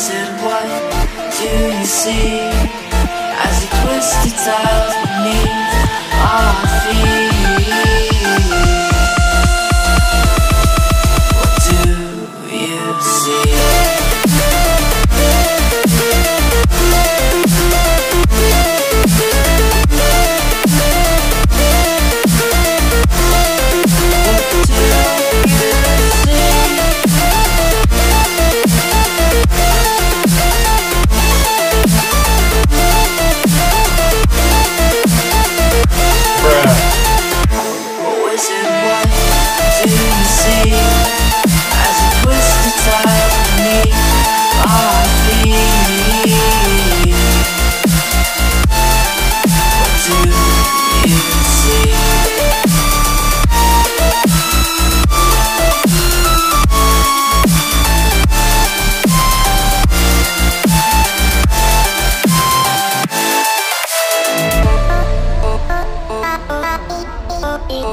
wizard, what do you see as you twist the tiles beneath our feet?